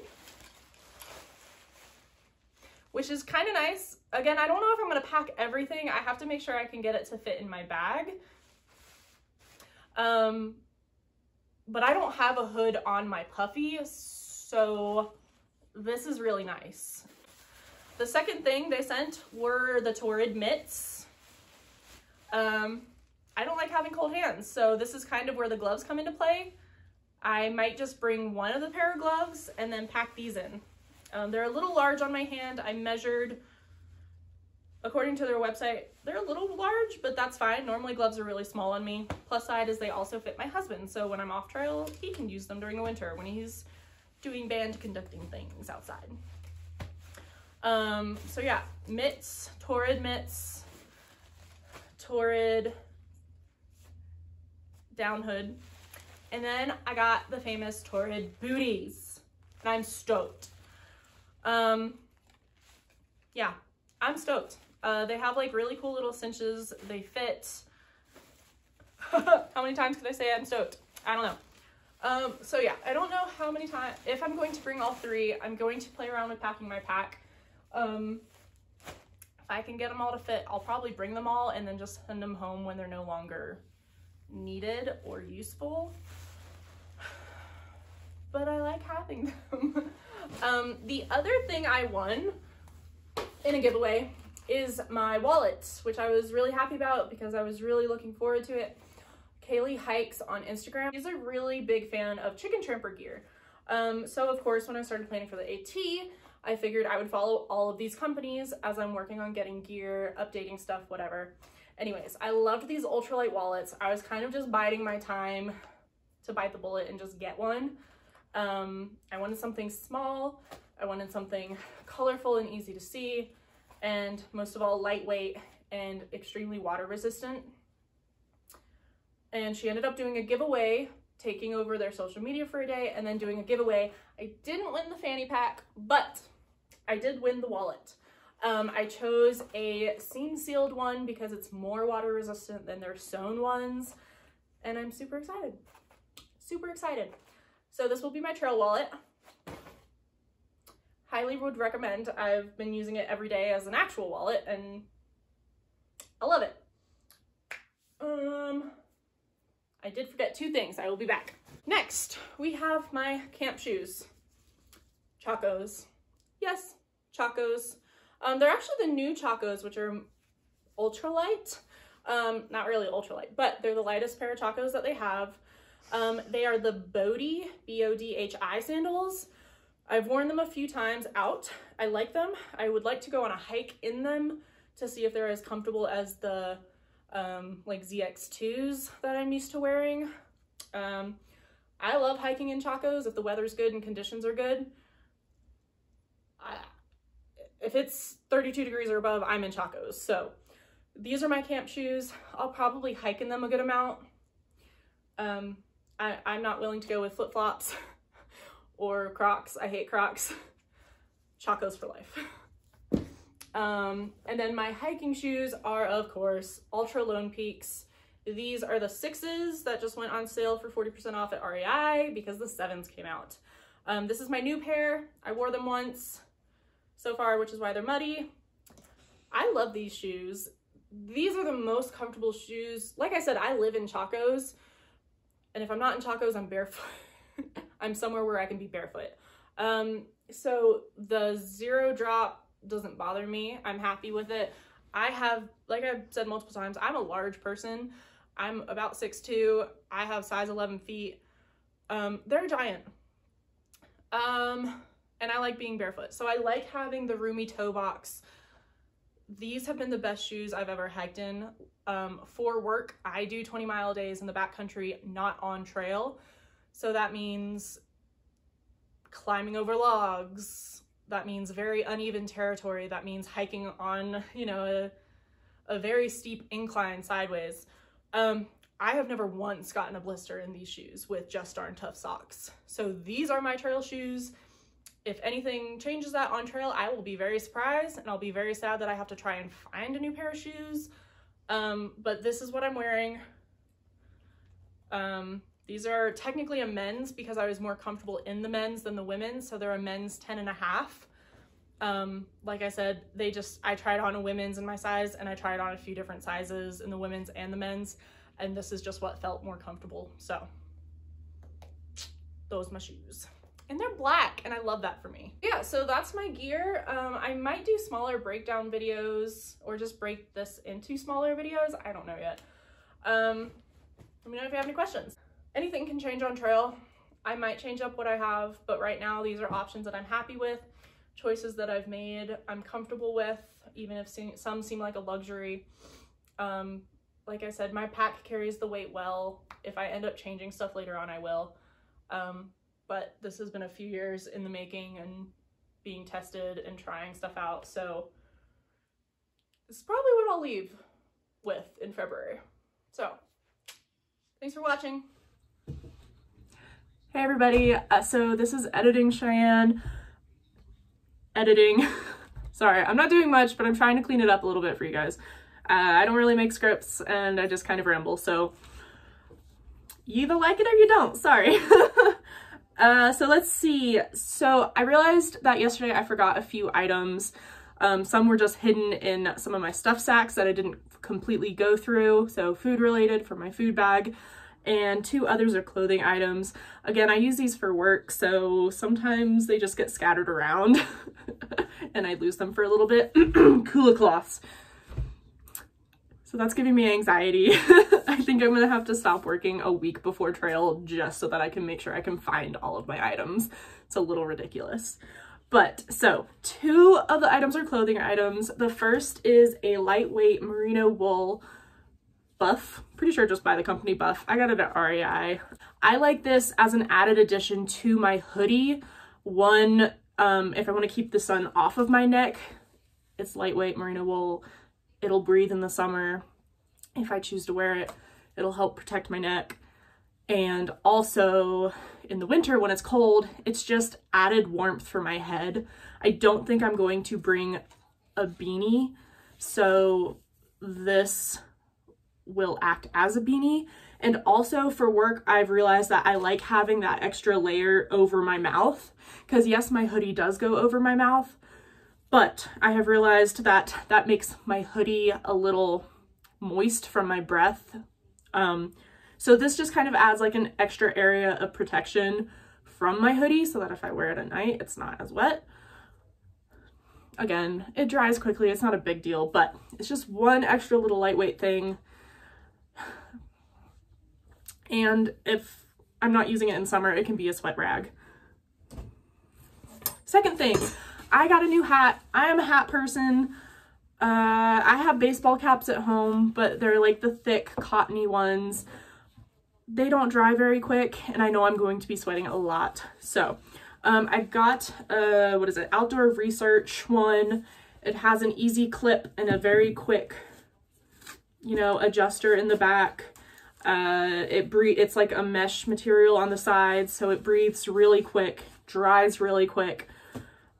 which is kind of nice. Again, I don't know if I'm going to pack everything. I have to make sure I can get it to fit in my bag. Um, but I don't have a hood on my puffy, so this is really nice. The second thing they sent were the Torrid mitts. Um, I don't like having cold hands, so this is kind of where the gloves come into play. I might just bring one of the pair of gloves and then pack these in. Um, they're a little large on my hand. I measured, according to their website, they're a little large, but that's fine. Normally gloves are really small on me. Plus side is they also fit my husband. So when I'm off trail, he can use them during the winter when he's doing band conducting things outside. Um, so yeah, mitts, Torrid mitts, Torrid down hood. And then I got the famous Torrid booties. And I'm stoked. Um, yeah, I'm stoked. Uh, they have like really cool little cinches. They fit. how many times could I say I'm stoked? I don't know. Um, so yeah, I don't know how many times, if I'm going to bring all three, I'm going to play around with packing my pack. Um, if I can get them all to fit, I'll probably bring them all and then just send them home when they're no longer needed or useful. But I like having them. um, the other thing I won in a giveaway is my wallet, which I was really happy about because I was really looking forward to it. Kaylee Hikes on Instagram. She's a really big fan of Chicken Tramper gear. Um, so of course, when I started planning for the AT, I figured I would follow all of these companies as I'm working on getting gear, updating stuff, whatever. Anyways, I loved these ultralight wallets. I was kind of just biding my time to bite the bullet and just get one. Um, I wanted something small. I wanted something colorful and easy to see. And most of all, lightweight and extremely water resistant. And she ended up doing a giveaway, taking over their social media for a day and then doing a giveaway. I didn't win the fanny pack, but I did win the wallet. Um, I chose a seam sealed one because it's more water resistant than their sewn ones. And I'm super excited. Super excited. So this will be my trail wallet. Highly would recommend. I've been using it every day as an actual wallet and I love it. Um, I did forget two things. I will be back. Next, we have my camp shoes. Chacos. Yes, Chacos. Um, they're actually the new Chacos, which are ultralight. Um, not really ultralight, but they're the lightest pair of Chacos that they have. Um, they are the Bodhi, B-O-D-H-I sandals. I've worn them a few times out. I like them. I would like to go on a hike in them to see if they're as comfortable as the um, like ZX2s that I'm used to wearing. Um, I love hiking in Chacos if the weather's good and conditions are good. I, if it's 32 degrees or above, I'm in Chacos. So these are my camp shoes. I'll probably hike in them a good amount. Um, I, I'm not willing to go with flip-flops or Crocs. I hate Crocs. Chacos for life. Um, and then my hiking shoes are, of course, Altra Lone Peaks. These are the sixes that just went on sale for 40% off at REI because the sevens came out. Um, this is my new pair. I wore them once so far, which is why they're muddy. I love these shoes. These are the most comfortable shoes. Like I said, I live in Chacos. And if I'm not in Chacos, I'm barefoot. I'm somewhere where I can be barefoot. Um, so the zero drop doesn't bother me. I'm happy with it. I have, like I've said multiple times, I'm a large person. I'm about 6'2". I have size 11 feet. Um, they're giant. Um, and I like being barefoot. So I like having the roomy toe box. These have been the best shoes I've ever hiked in. Um, for work, I do 20 mile days in the backcountry, not on trail. So that means climbing over logs. That means very uneven territory. That means hiking on, you know, a, a very steep incline sideways. Um, I have never once gotten a blister in these shoes with just darn tough socks. So these are my trail shoes. If anything changes that on trail, I will be very surprised and I'll be very sad that I have to try and find a new pair of shoes. Um, but this is what I'm wearing. Um, these are technically a men's because I was more comfortable in the men's than the women's. So they're a men's 10 and a half. Um, like I said, they just, I tried on a women's in my size and I tried on a few different sizes in the women's and the men's. And this is just what felt more comfortable. So those my shoes and they're black and I love that for me. Yeah, so that's my gear. Um, I might do smaller breakdown videos or just break this into smaller videos. I don't know yet. Um, let me know if you have any questions anything can change on trail. I might change up what I have, but right now these are options that I'm happy with, choices that I've made, I'm comfortable with, even if some seem like a luxury. Um, like I said, my pack carries the weight well. If I end up changing stuff later on, I will. Um, but this has been a few years in the making and being tested and trying stuff out. So this is probably what I'll leave with in February. So thanks for watching. Hey everybody, uh, so this is Editing Cheyenne. Editing. Sorry, I'm not doing much, but I'm trying to clean it up a little bit for you guys. Uh, I don't really make scripts and I just kind of ramble, so you either like it or you don't, sorry. uh, so let's see. So I realized that yesterday I forgot a few items. Um, some were just hidden in some of my stuff sacks that I didn't completely go through, so food related for my food bag and two others are clothing items. Again, I use these for work, so sometimes they just get scattered around and I lose them for a little bit. Kula cloths. So that's giving me anxiety. I think I'm gonna have to stop working a week before trail just so that I can make sure I can find all of my items. It's a little ridiculous. But so two of the items are clothing items. The first is a lightweight merino wool Buff. Pretty sure just by the company Buff. I got it at REI. I like this as an added addition to my hoodie. One, um, if I want to keep the sun off of my neck, it's lightweight merino wool. It'll breathe in the summer. If I choose to wear it, it'll help protect my neck. And also in the winter when it's cold, it's just added warmth for my head. I don't think I'm going to bring a beanie. So this will act as a beanie. And also for work, I've realized that I like having that extra layer over my mouth because yes, my hoodie does go over my mouth, but I have realized that that makes my hoodie a little moist from my breath. Um, so this just kind of adds like an extra area of protection from my hoodie so that if I wear it at night, it's not as wet. again, it dries quickly. It's not a big deal, but it's just one extra little lightweight thing. And if I'm not using it in summer, it can be a sweat rag. Second thing, I got a new hat. I am a hat person. Uh, I have baseball caps at home, but they're like the thick cottony ones. They don't dry very quick, and I know I'm going to be sweating a lot. So um, I got, uh, what is it, Outdoor Research one. It has an easy clip and a very quick, you know, adjuster in the back. Uh, it breathe. It's like a mesh material on the sides, so it breathes really quick, dries really quick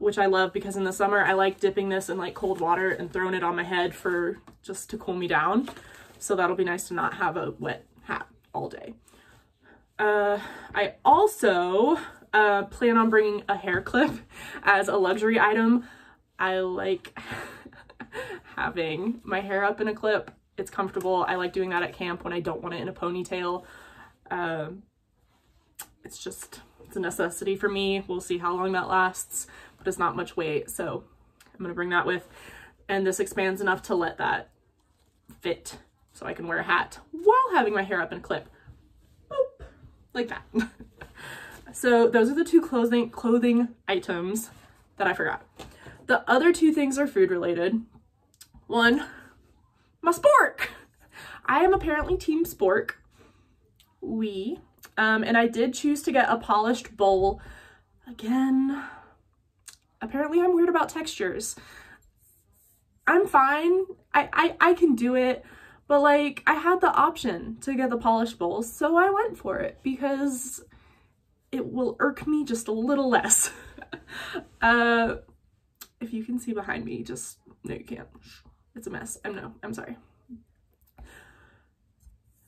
which I love because in the summer I like dipping this in like cold water and throwing it on my head for just to cool me down. So that'll be nice to not have a wet hat all day. Uh, I also uh, plan on bringing a hair clip as a luxury item. I like having my hair up in a clip. It's comfortable. I like doing that at camp when I don't want it in a ponytail. Um, it's just, it's a necessity for me. We'll see how long that lasts but it's not much weight. So I'm gonna bring that with. And this expands enough to let that fit so I can wear a hat while having my hair up in a clip. Boop, like that. so those are the two clothing, clothing items that I forgot. The other two things are food related. One, my spork. I am apparently team spork. We, um, and I did choose to get a polished bowl. Again, apparently I'm weird about textures. I'm fine. I, I, I can do it. But like I had the option to get the polished bowls, so I went for it because it will irk me just a little less. uh, if you can see behind me, just, no you can't. It's a mess. I'm no, I'm sorry.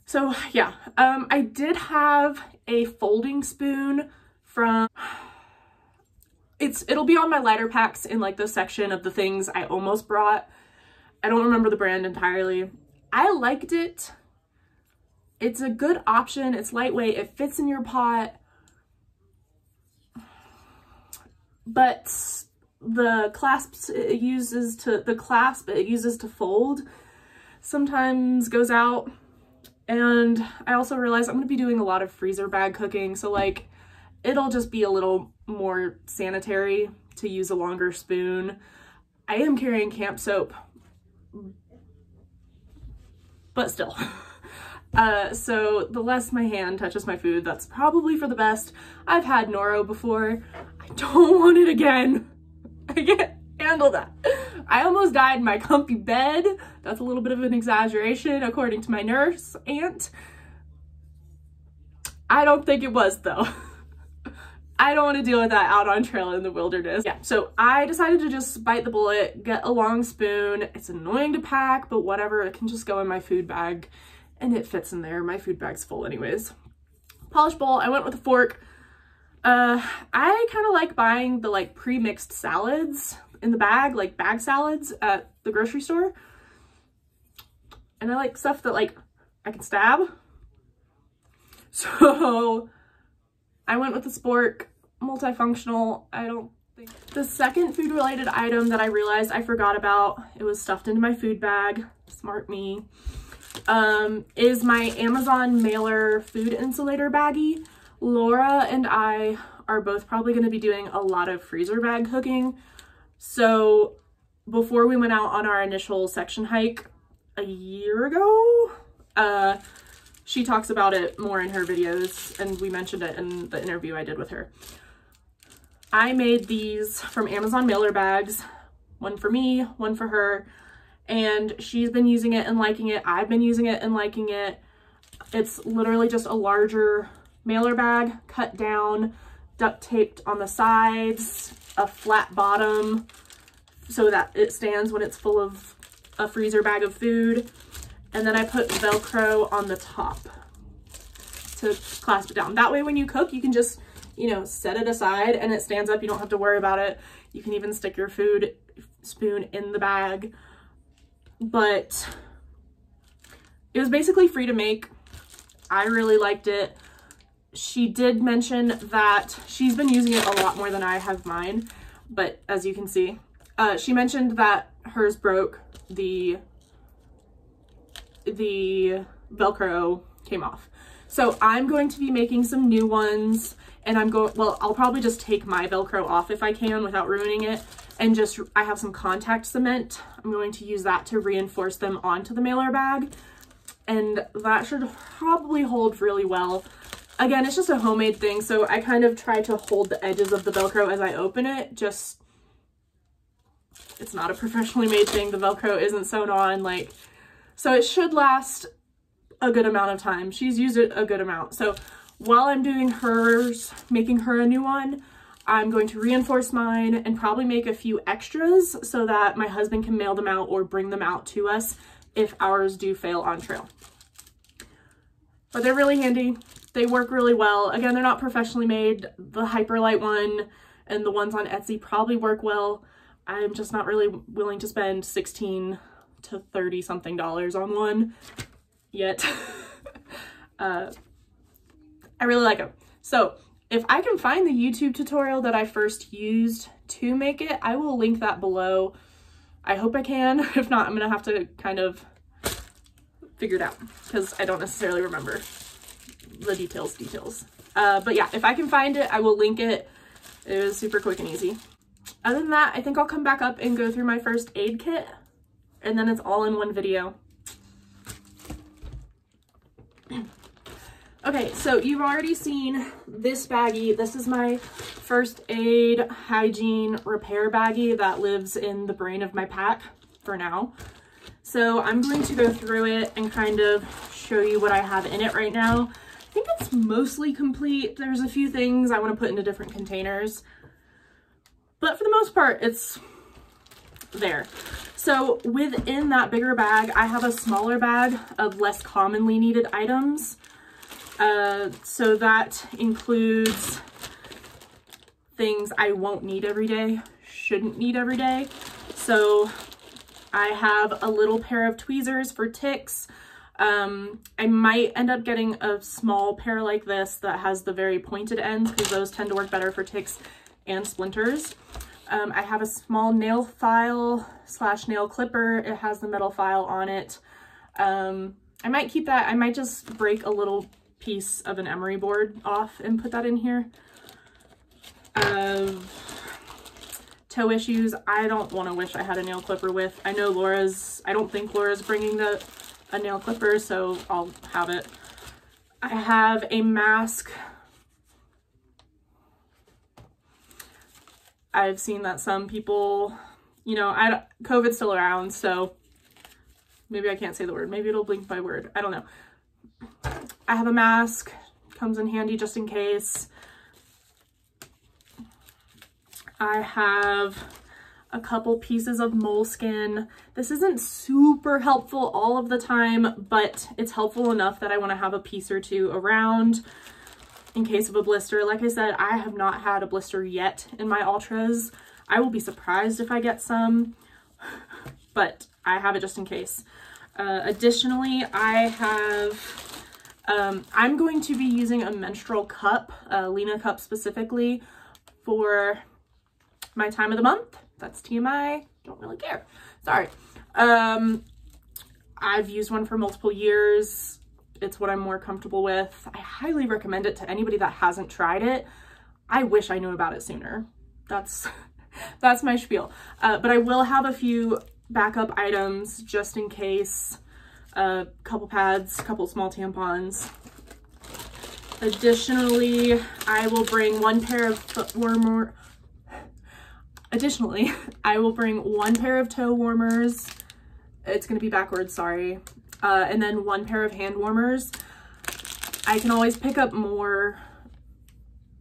So yeah, um, I did have a folding spoon from it's it'll be on my lighter packs in like the section of the things I almost brought. I don't remember the brand entirely. I liked it. It's a good option. It's lightweight. It fits in your pot. But the clasps it uses to, the clasp it uses to fold sometimes goes out. And I also realized I'm going to be doing a lot of freezer bag cooking. So like it'll just be a little more sanitary to use a longer spoon. I am carrying camp soap, but still. Uh, so the less my hand touches my food, that's probably for the best. I've had Noro before. I don't want it again. I can't handle that. I almost died in my comfy bed. That's a little bit of an exaggeration according to my nurse aunt. I don't think it was though. I don't want to deal with that out on trail in the wilderness. Yeah, so I decided to just bite the bullet, get a long spoon. It's annoying to pack, but whatever, it can just go in my food bag and it fits in there. My food bag's full anyways. Polish bowl, I went with a fork. Uh, I kind of like buying the like pre-mixed salads in the bag, like bag salads at the grocery store. And I like stuff that like I can stab. So I went with the Spork multifunctional. I don't think. The second food related item that I realized I forgot about, it was stuffed into my food bag, smart me, um, is my Amazon mailer food insulator baggie. Laura and I are both probably going to be doing a lot of freezer bag cooking. So before we went out on our initial section hike a year ago, uh, she talks about it more in her videos and we mentioned it in the interview I did with her. I made these from Amazon mailer bags, one for me, one for her, and she's been using it and liking it. I've been using it and liking it. It's literally just a larger mailer bag, cut down, duct taped on the sides, a flat bottom so that it stands when it's full of a freezer bag of food. And then I put Velcro on the top to clasp it down. That way when you cook, you can just, you know, set it aside and it stands up. You don't have to worry about it. You can even stick your food spoon in the bag. But it was basically free to make. I really liked it. She did mention that she's been using it a lot more than I have mine. But as you can see, Uh, she mentioned that hers broke the the Velcro came off. So I'm going to be making some new ones and I'm going, well, I'll probably just take my Velcro off if I can without ruining it. And just, I have some contact cement. I'm going to use that to reinforce them onto the mailer bag. And that should probably hold really well. Again, it's just a homemade thing. So I kind of try to hold the edges of the Velcro as I open it. Just, it's not a professionally made thing. The Velcro isn't sewn on. Like, so it should last a good amount of time. She's used it a good amount. So while I'm doing hers, making her a new one, I'm going to reinforce mine and probably make a few extras so that my husband can mail them out or bring them out to us if ours do fail on trail. But they're really handy. They work really well. Again, they're not professionally made. The Hyperlite one and the ones on Etsy probably work well. I'm just not really willing to spend 16 to 30 something dollars on one yet. uh, I really like them. So if I can find the YouTube tutorial that I first used to make it, I will link that below. I hope I can. If not, I'm gonna have to kind of figure it out because I don't necessarily remember the details details. Uh, but yeah, if I can find it, I will link it. It was super quick and easy. Other than that, I think I'll come back up and go through my first aid kit and then it's all in one video. Okay, so you've already seen this baggie. This is my first aid hygiene repair baggie that lives in the brain of my pack for now. So I'm going to go through it and kind of show you what I have in it right now. I think it's mostly complete. There's a few things I want to put into different containers, but for the most part, it's there. So within that bigger bag, I have a smaller bag of less commonly needed items. Uh, so that includes things I won't need every day, shouldn't need every day. So I have a little pair of tweezers for ticks. Um, I might end up getting a small pair like this that has the very pointed ends because those tend to work better for ticks and splinters. Um, I have a small nail file slash nail clipper. It has the metal file on it. Um, I might keep that. I might just break a little piece of an emery board off and put that in here. Uh, toe issues, I don't want to wish I had a nail clipper with. I know Laura's, I don't think Laura's bringing the a nail clipper, so I'll have it. I have a mask. I've seen that some people, you know, I COVID's still around, so maybe I can't say the word. Maybe it'll blink my word. I don't know. I have a mask, comes in handy just in case. I have a couple pieces of moleskin. This isn't super helpful all of the time, but it's helpful enough that I want to have a piece or two around in case of a blister. Like I said, I have not had a blister yet in my Altras. I will be surprised if I get some, but I have it just in case. Uh, additionally, I have um, I'm going to be using a menstrual cup, a Lena cup specifically, for my time of the month. That's TMI, don't really care. Sorry. Um, I've used one for multiple years. It's what I'm more comfortable with. I highly recommend it to anybody that hasn't tried it. I wish I knew about it sooner. That's, that's my spiel. Uh, but I will have a few backup items just in case a couple pads, a couple small tampons. Additionally, I will bring one pair of foot warmer. Additionally, I will bring one pair of toe warmers. It's going to be backwards, sorry. Uh, and then one pair of hand warmers. I can always pick up more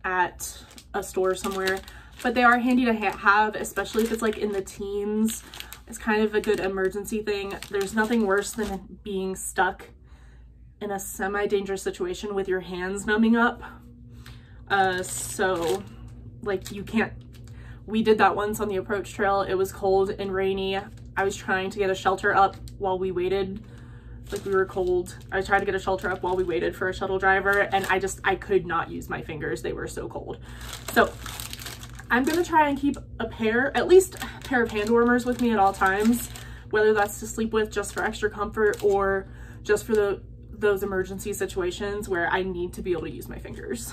at a store somewhere, but they are handy to ha have, especially if it's like in the teens it's kind of a good emergency thing. There's nothing worse than being stuck in a semi-dangerous situation with your hands numbing up. Uh, so like you can't, we did that once on the approach trail. It was cold and rainy. I was trying to get a shelter up while we waited. Like we were cold. I tried to get a shelter up while we waited for a shuttle driver and I just, I could not use my fingers. They were so cold. So I'm gonna try and keep a pair, at least pair of hand warmers with me at all times, whether that's to sleep with just for extra comfort or just for the those emergency situations where I need to be able to use my fingers.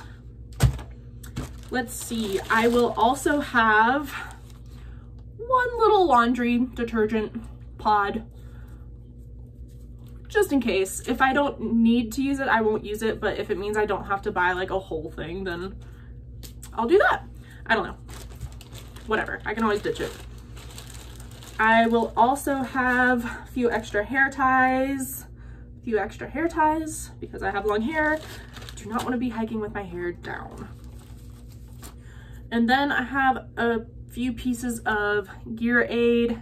Let's see, I will also have one little laundry detergent pod just in case. If I don't need to use it, I won't use it, but if it means I don't have to buy like a whole thing, then I'll do that. I don't know. Whatever, I can always ditch it. I will also have a few extra hair ties, a few extra hair ties because I have long hair. Do not want to be hiking with my hair down. And then I have a few pieces of Gear Aid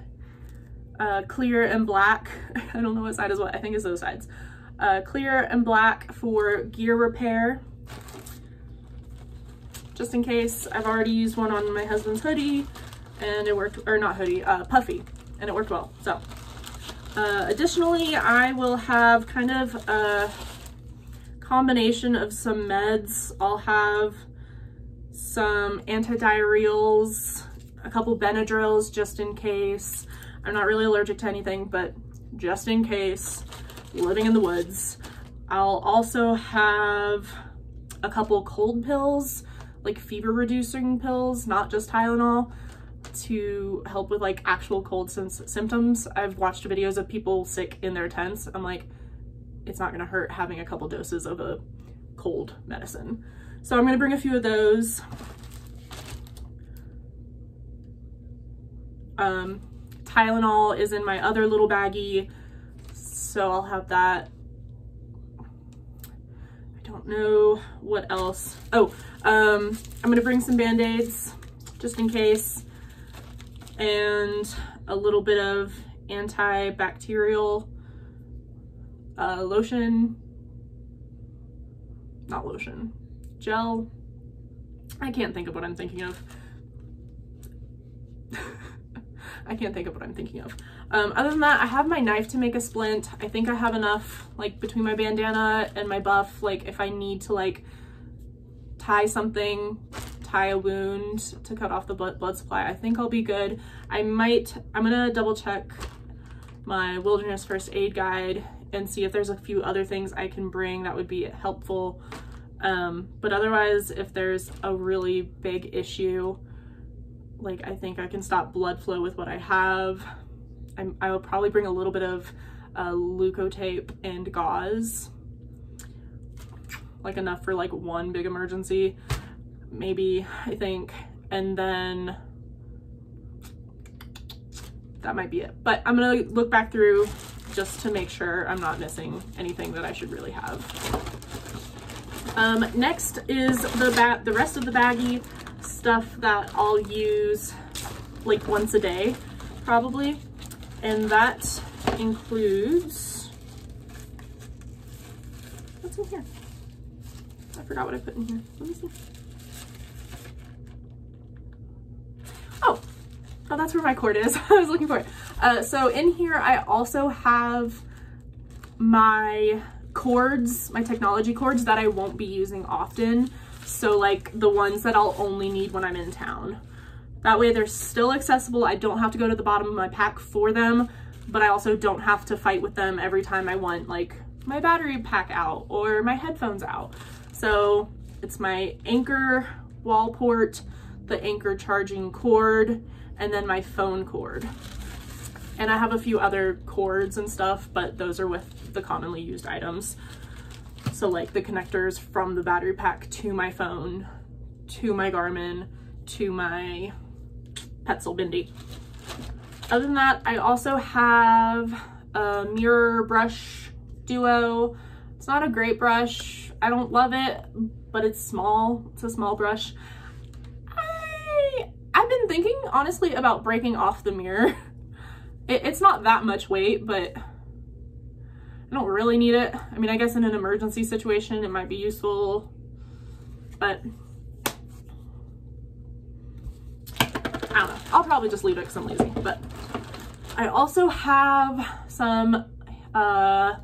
uh, clear and black. I don't know what side is what, I think it's those sides. Uh, clear and black for gear repair. Just in case, I've already used one on my husband's hoodie and it worked, or not hoodie, uh, puffy, and it worked well, so. Uh, additionally, I will have kind of a combination of some meds. I'll have some antidiarrheals, a couple Benadryls just in case, I'm not really allergic to anything, but just in case, living in the woods. I'll also have a couple cold pills, like fever reducing pills, not just Tylenol, to help with like actual cold symptoms. I've watched videos of people sick in their tents. I'm like, it's not gonna hurt having a couple doses of a cold medicine. So I'm gonna bring a few of those. Um, Tylenol is in my other little baggie, so I'll have that. I don't know what else. Oh, um, I'm gonna bring some Band-Aids just in case, and a little bit of antibacterial uh, lotion, not lotion, gel. I can't think of what I'm thinking of. I can't think of what I'm thinking of. Um, other than that, I have my knife to make a splint. I think I have enough like between my bandana and my buff, like if I need to like tie something, tie a wound to cut off the blood, supply, I think I'll be good. I might, I'm gonna double check my wilderness first aid guide and see if there's a few other things I can bring that would be helpful. Um, but otherwise, if there's a really big issue, like I think I can stop blood flow with what I have. I'm, I will probably bring a little bit of uh, leukotape and gauze, like enough for like one big emergency, maybe I think, and then that might be it. But I'm gonna look back through just to make sure I'm not missing anything that I should really have. Um, next is the, the rest of the baggie stuff that I'll use like once a day, probably. And that includes, what's in here? I forgot what I put in here. Let me see. Oh, oh, that's where my cord is. I was looking for it. Uh, so in here, I also have my cords, my technology cords that I won't be using often. So like the ones that I'll only need when I'm in town. That way they're still accessible. I don't have to go to the bottom of my pack for them, but I also don't have to fight with them every time I want like my battery pack out or my headphones out. So it's my Anker wall port, the Anker charging cord, and then my phone cord. And I have a few other cords and stuff, but those are with the commonly used items. So like the connectors from the battery pack to my phone, to my Garmin, to my Petzl Bindi. Other than that, I also have a mirror brush duo. It's not a great brush. I don't love it, but it's small. It's a small brush. I, I've been thinking honestly about breaking off the mirror. It, it's not that much weight, but I don't really need it. I mean, I guess in an emergency situation, it might be useful, but I don't know. I'll probably just leave it because I'm lazy, but I also have some uh,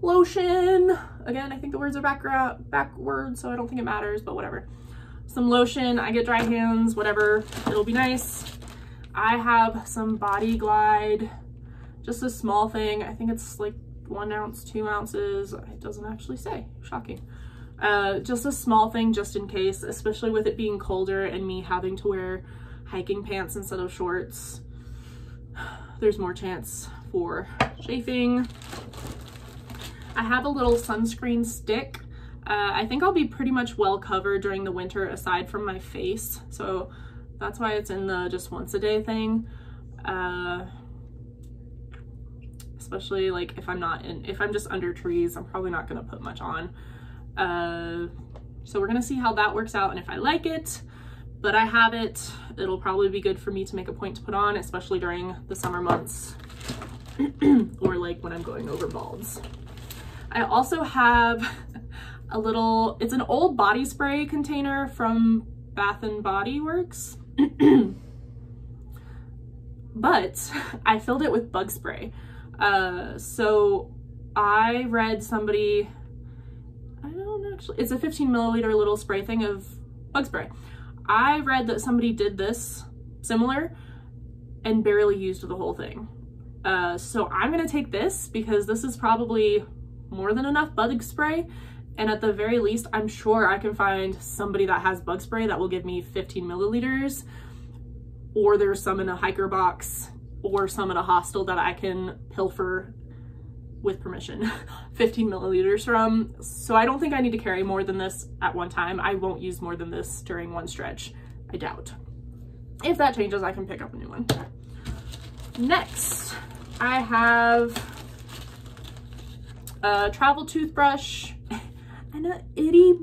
lotion. Again, I think the words are back backwards, so I don't think it matters, but whatever. Some lotion. I get dry hands, whatever. It'll be nice. I have some Body Glide, just a small thing. I think it's like one ounce, two ounces. It doesn't actually say, shocking. Uh, just a small thing just in case, especially with it being colder and me having to wear hiking pants instead of shorts. There's more chance for chafing. I have a little sunscreen stick. Uh, I think I'll be pretty much well covered during the winter aside from my face. So that's why it's in the just once a day thing. Uh, especially like if I'm not in, if I'm just under trees, I'm probably not gonna put much on. Uh, so we're gonna see how that works out and if I like it, but I have it. It'll probably be good for me to make a point to put on, especially during the summer months or like when I'm going over balds. I also have a little, it's an old body spray container from Bath and Body Works. but I filled it with bug spray. Uh, so I read somebody, I don't actually, it's a 15 milliliter little spray thing of bug spray. I read that somebody did this similar and barely used the whole thing. Uh, so I'm gonna take this because this is probably more than enough bug spray. And at the very least, I'm sure I can find somebody that has bug spray that will give me 15 milliliters or there's some in a hiker box or some at a hostel that I can pilfer with permission 15 milliliters from. So I don't think I need to carry more than this at one time. I won't use more than this during one stretch. I doubt. If that changes, I can pick up a new one. Next, I have a travel toothbrush and an itty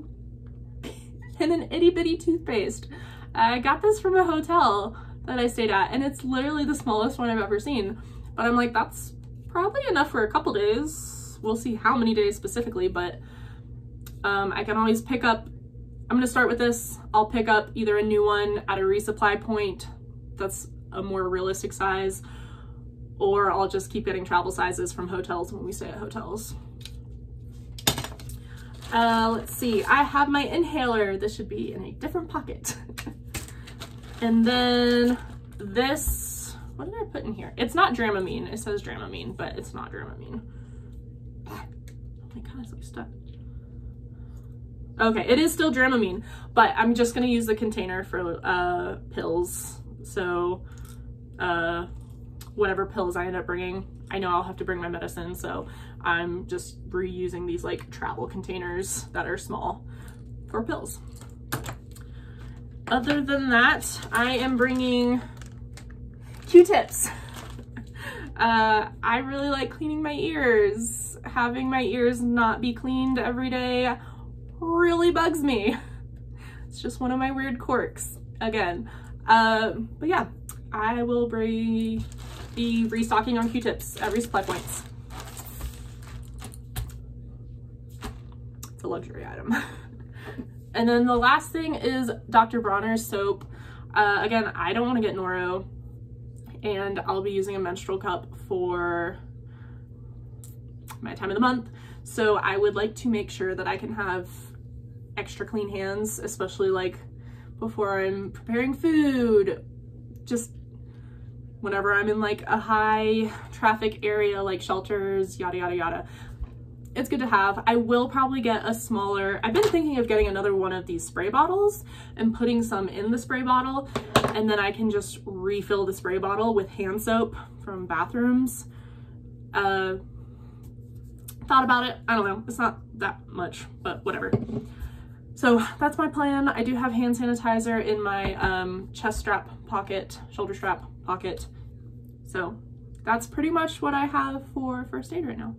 and an itty bitty toothpaste. I got this from a hotel that I stayed at and it's literally the smallest one I've ever seen. But I'm like, that's probably enough for a couple days. We'll see how many days specifically, but um, I can always pick up, I'm gonna start with this. I'll pick up either a new one at a resupply point that's a more realistic size, or I'll just keep getting travel sizes from hotels when we stay at hotels. Uh, let's see, I have my inhaler. This should be in a different pocket. and then this, what did I put in here? It's not Dramamine. It says Dramamine, but it's not Dramamine. Oh my God, it's like stuck. Okay, it is still Dramamine, but I'm just gonna use the container for uh, pills. So, uh, whatever pills I end up bringing, I know I'll have to bring my medicine, so I'm just reusing these like travel containers that are small for pills. Other than that, I am bringing Q-tips. Uh, I really like cleaning my ears. Having my ears not be cleaned every day really bugs me. It's just one of my weird quirks, again. Uh, but yeah, I will be, be restocking on Q-tips at resupply points. It's a luxury item. and then the last thing is Dr. Bronner's soap. Uh, again, I don't want to get Noro and I'll be using a menstrual cup for my time of the month. So I would like to make sure that I can have extra clean hands, especially like before I'm preparing food, just whenever I'm in like a high traffic area like shelters, yada, yada, yada. It's good to have. I will probably get a smaller, I've been thinking of getting another one of these spray bottles and putting some in the spray bottle and then I can just refill the spray bottle with hand soap from bathrooms. Uh, thought about it. I don't know. It's not that much, but whatever. So that's my plan. I do have hand sanitizer in my um, chest strap pocket, shoulder strap pocket. So that's pretty much what I have for first aid right now.